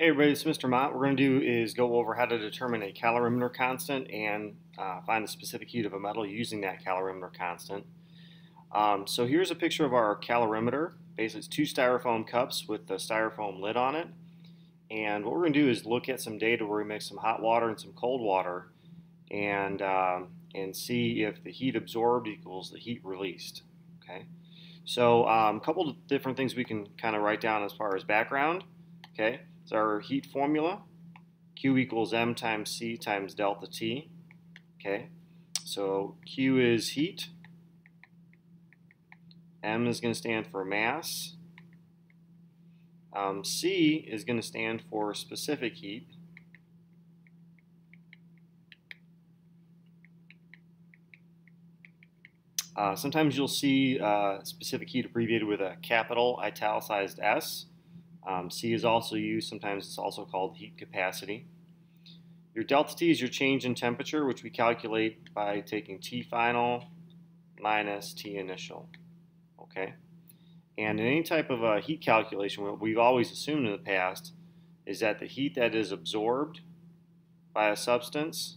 Hey everybody, it's Mr. Mott. What we're going to do is go over how to determine a calorimeter constant and uh, find the specific heat of a metal using that calorimeter constant. Um, so here's a picture of our calorimeter. Basically it's two styrofoam cups with the styrofoam lid on it. And what we're going to do is look at some data where we mix some hot water and some cold water and, um, and see if the heat absorbed equals the heat released. Okay. So um, a couple of different things we can kind of write down as far as background. Okay. It's our heat formula. Q equals M times C times delta T. Okay, so Q is heat. M is going to stand for mass. Um, C is going to stand for specific heat. Uh, sometimes you'll see uh, specific heat abbreviated with a capital italicized S. Um, C is also used, sometimes it's also called heat capacity. Your delta T is your change in temperature, which we calculate by taking T final minus T initial. Okay? And in any type of a heat calculation, what we've always assumed in the past is that the heat that is absorbed by a substance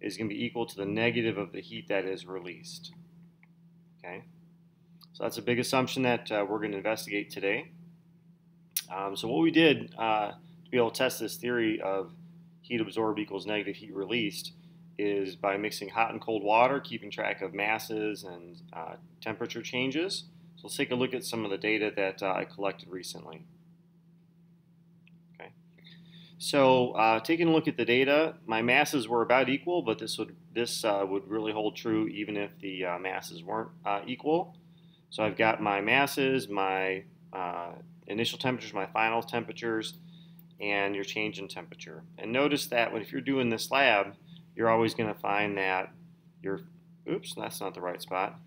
is going to be equal to the negative of the heat that is released. Okay? So that's a big assumption that uh, we're going to investigate today. Um, so what we did uh, to be able to test this theory of heat absorbed equals negative heat released is by mixing hot and cold water, keeping track of masses and uh, temperature changes. So let's take a look at some of the data that uh, I collected recently. Okay. So uh, taking a look at the data, my masses were about equal, but this would this uh, would really hold true even if the uh, masses weren't equal. So I've got my masses, my initial temperatures, my final temperatures, and your change in temperature. And notice that when if you're doing this lab, you're always going to find that your, oops, that's not the right spot.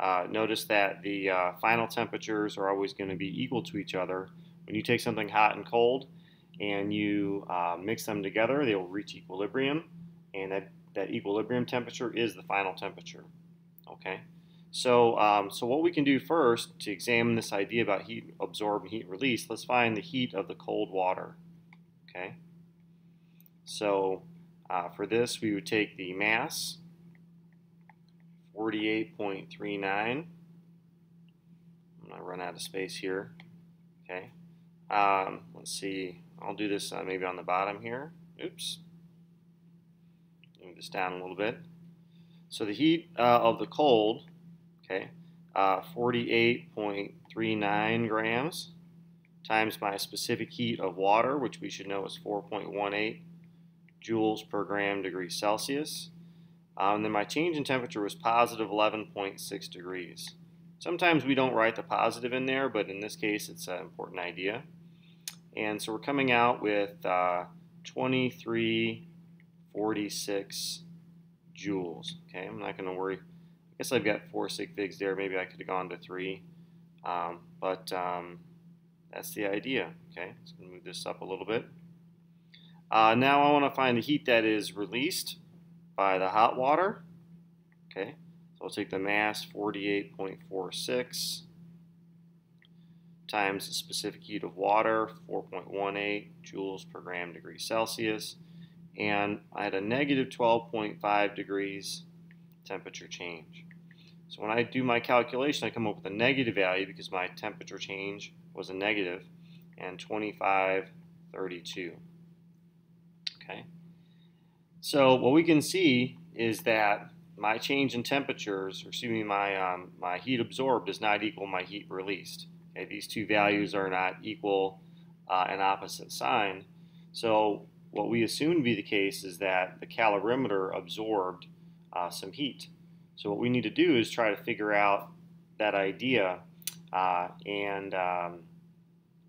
Uh, notice that the uh, final temperatures are always going to be equal to each other. When you take something hot and cold and you uh, mix them together, they will reach equilibrium, and that, that equilibrium temperature is the final temperature. Okay. So, um, so what we can do first to examine this idea about heat absorbed and heat released, let's find the heat of the cold water. Okay. So uh, for this, we would take the mass, 48.39. I'm going to run out of space here. Okay. Um, let's see. I'll do this uh, maybe on the bottom here. Oops. Move this down a little bit. So the heat uh, of the cold okay, uh, 48.39 grams times my specific heat of water, which we should know is 4.18 joules per gram degree Celsius. Um, and then my change in temperature was positive 11.6 degrees. Sometimes we don't write the positive in there, but in this case it's an important idea. And so we're coming out with uh, 2346 joules. Okay, I'm not going to worry guess I've got four sig figs there. Maybe I could have gone to three. Um, but um, that's the idea. Okay, so I'm move this up a little bit. Uh, now I want to find the heat that is released by the hot water. Okay, so I'll take the mass 48.46 times the specific heat of water, 4.18 joules per gram degree Celsius. And I had a negative 12.5 degrees temperature change. So when I do my calculation, I come up with a negative value because my temperature change was a negative, and 2532. Okay. So what we can see is that my change in temperatures, or excuse me, my, um, my heat absorbed does not equal my heat released. Okay, these two values are not equal uh, and opposite sign. So what we assume to be the case is that the calorimeter absorbed uh, some heat. So what we need to do is try to figure out that idea uh, and, um,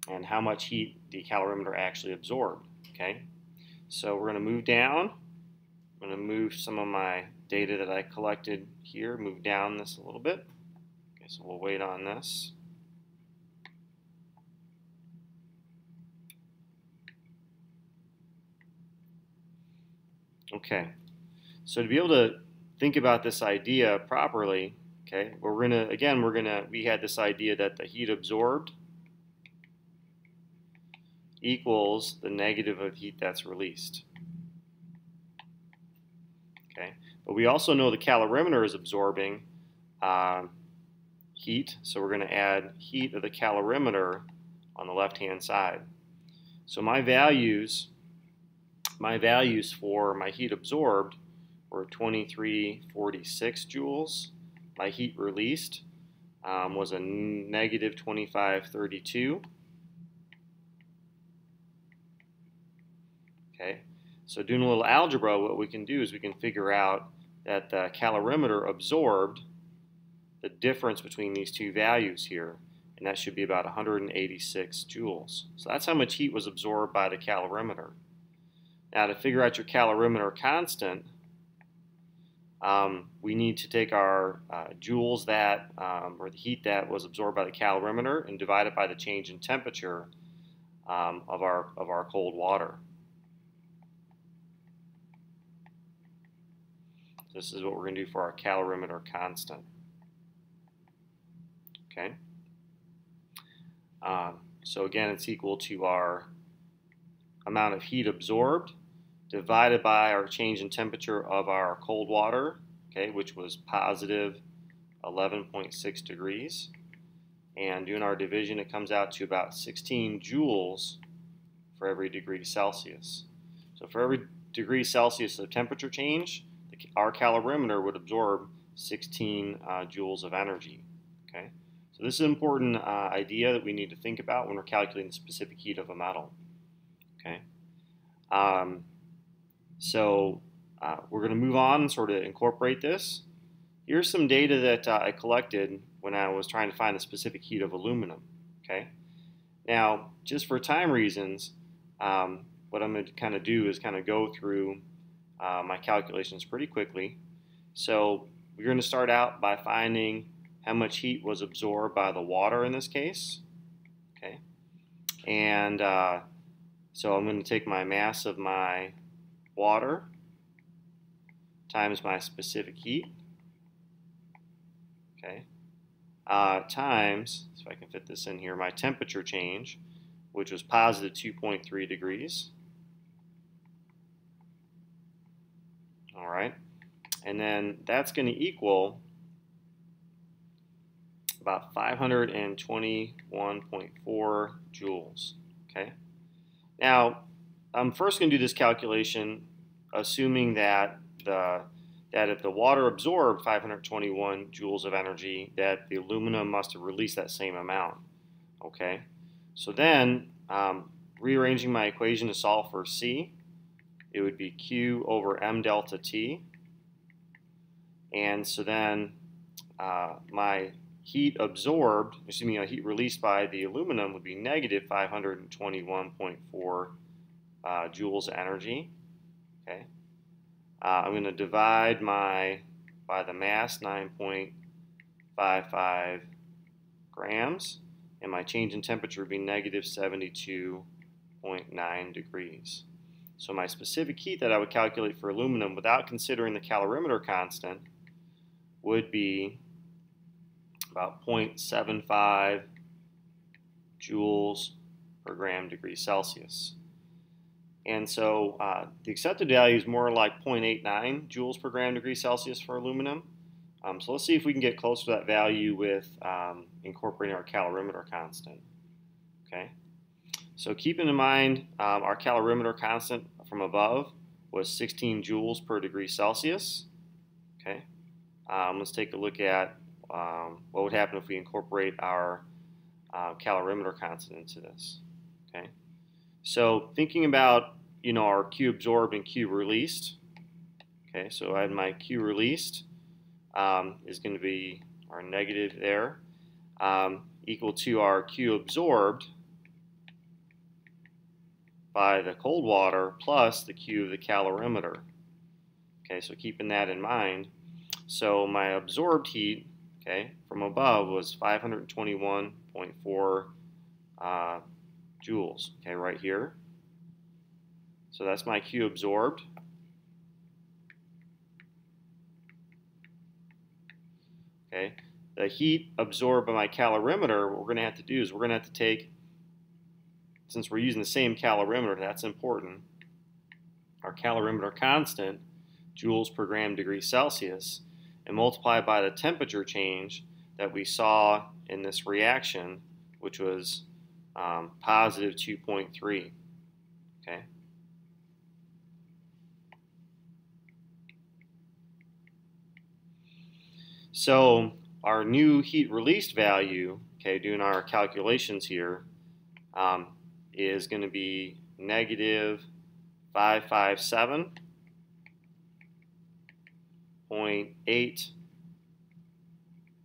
and how much heat the calorimeter actually absorbed. Okay, so we're going to move down. I'm going to move some of my data that I collected here, move down this a little bit. Okay, so we'll wait on this. Okay, so to be able to think about this idea properly, okay, we're going to, again, we're going to, we had this idea that the heat absorbed equals the negative of heat that's released. Okay, but we also know the calorimeter is absorbing um, heat, so we're going to add heat of the calorimeter on the left-hand side. So my values, my values for my heat absorbed were 2346 joules. My heat released um, was a negative 2532. Okay, so doing a little algebra, what we can do is we can figure out that the calorimeter absorbed the difference between these two values here, and that should be about 186 joules. So that's how much heat was absorbed by the calorimeter. Now to figure out your calorimeter constant, um, we need to take our uh, joules that, um, or the heat that was absorbed by the calorimeter and divide it by the change in temperature um, of, our, of our cold water. This is what we're going to do for our calorimeter constant. Okay. Um, so again, it's equal to our amount of heat absorbed divided by our change in temperature of our cold water, okay, which was positive 11.6 degrees. And doing our division, it comes out to about 16 joules for every degree Celsius. So for every degree Celsius of temperature change, our calorimeter would absorb 16 uh, joules of energy. Okay. So this is an important uh, idea that we need to think about when we're calculating the specific heat of a metal. Okay. Um, so uh, we're going to move on and sort of incorporate this. Here's some data that uh, I collected when I was trying to find the specific heat of aluminum. Okay. Now, just for time reasons, um, what I'm going to kind of do is kind of go through uh, my calculations pretty quickly. So we're going to start out by finding how much heat was absorbed by the water in this case. Okay, and uh, so I'm going to take my mass of my water times my specific heat. Okay, uh, times, if I can fit this in here, my temperature change, which was positive 2.3 degrees. All right, and then that's going to equal about 521.4 joules. Okay. Now, I'm first going to do this calculation assuming that the that if the water absorbed 521 joules of energy, that the aluminum must have released that same amount. Okay. So then, um, rearranging my equation to solve for C, it would be Q over M delta T. And so then uh, my heat absorbed, assuming a heat released by the aluminum would be negative 521.4 uh, joules of energy. Okay, uh, I'm going to divide my by the mass 9.55 grams, and my change in temperature would be negative 72.9 degrees. So my specific heat that I would calculate for aluminum without considering the calorimeter constant would be about 0.75 joules per gram degree Celsius. And so uh, the accepted value is more like 0.89 joules per gram degree Celsius for aluminum. Um, so let's see if we can get close to that value with um, incorporating our calorimeter constant. Okay. So keeping in mind um, our calorimeter constant from above was 16 joules per degree Celsius. Okay. Um, let's take a look at um, what would happen if we incorporate our uh, calorimeter constant into this. Okay, so thinking about you know our Q absorbed and Q released. Okay, so I had my Q released um, is going to be our negative there um, equal to our Q absorbed by the cold water plus the Q of the calorimeter. Okay, so keeping that in mind. So my absorbed heat okay, from above was 521.4 uh, joules, okay, right here. So that's my Q absorbed. Okay, the heat absorbed by my calorimeter, what we're going to have to do is we're going to have to take since we're using the same calorimeter, that's important. Our calorimeter constant, joules per gram degree Celsius, and multiply by the temperature change that we saw in this reaction, which was um, positive 2.3. Okay. So our new heat released value, okay, doing our calculations here, um, is going to be negative 557.8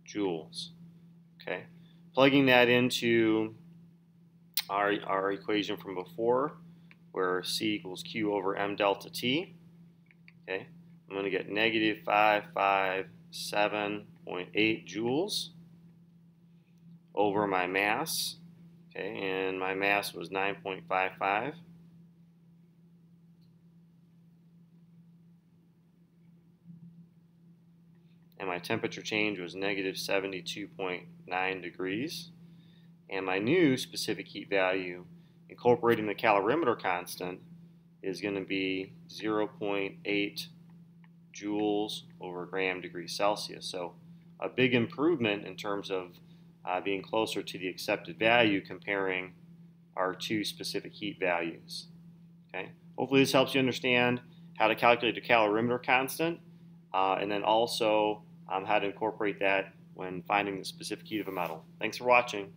joules. Okay, plugging that into our, our equation from before, where C equals Q over M delta T. Okay, I'm going to get negative 557.8 joules over my mass. Okay, and my mass was 9.55. And my temperature change was negative 72.9 degrees. And my new specific heat value, incorporating the calorimeter constant, is going to be 0.8 joules over gram degree Celsius. So a big improvement in terms of uh, being closer to the accepted value comparing our two specific heat values. Okay. Hopefully this helps you understand how to calculate the calorimeter constant uh, and then also um, how to incorporate that when finding the specific heat of a metal. Thanks for watching.